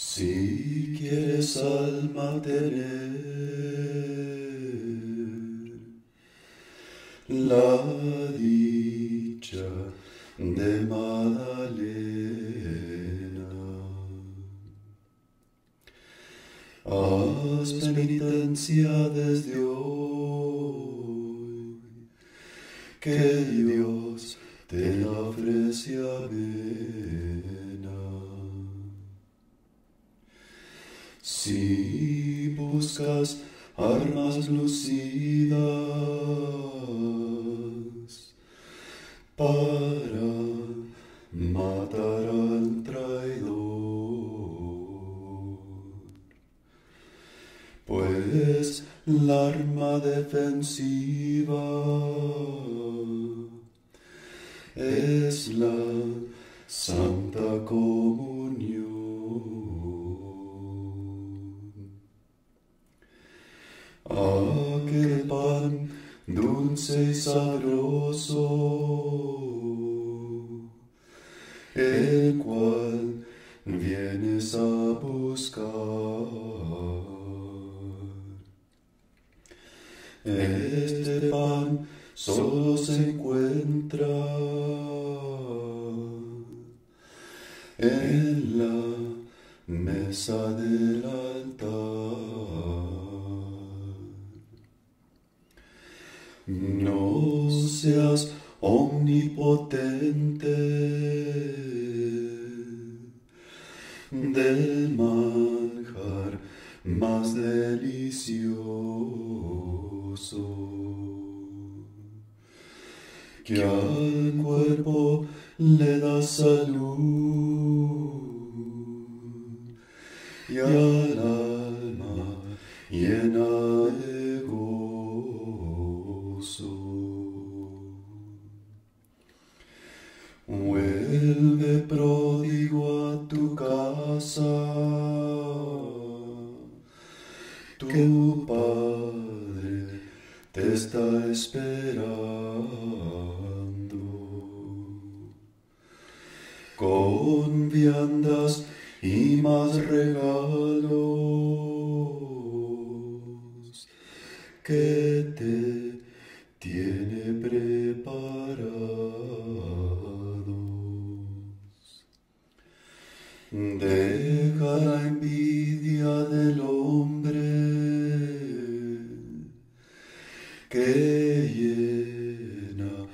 Si quieres alma tener la dicha de Magdalena, haz penitencia desde hoy, que Dios te ofrece avena. Si buscas armas lucidas para matar al traidor, pues la arma defensiva es la Santa Comunión. Dulce y sabroso, el cual vienes a buscar. Este pan solo se encuentra en la mesa del altar. No seas omnipotente. Del manjar más delicioso que al cuerpo le da salud y al alma llena de Vuelve pródigo a tu casa, tu padre te está esperando. Con viandas y más regalos que te tiene preparados. Deja la envidia del hombre que llena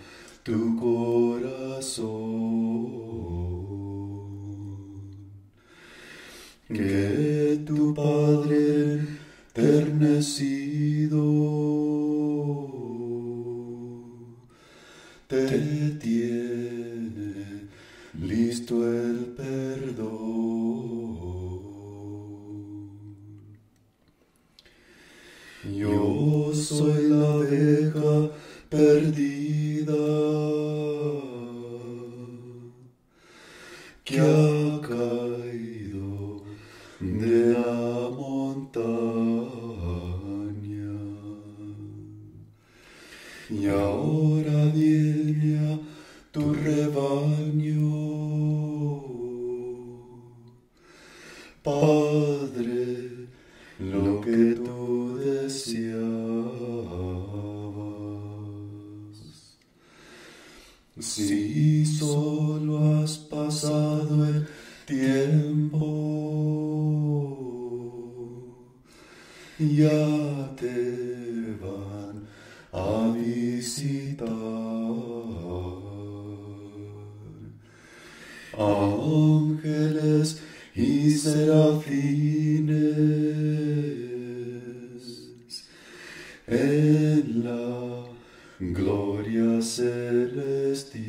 tu corazón. Que tu Padre enternecido te tiene listo el perdón. Y ahora viene a tu rebaño. Padre, lo que tú deseabas. Si solo has pasado el tiempo, ya te van a visitar. Ángeles y serafines en la gloria celestial.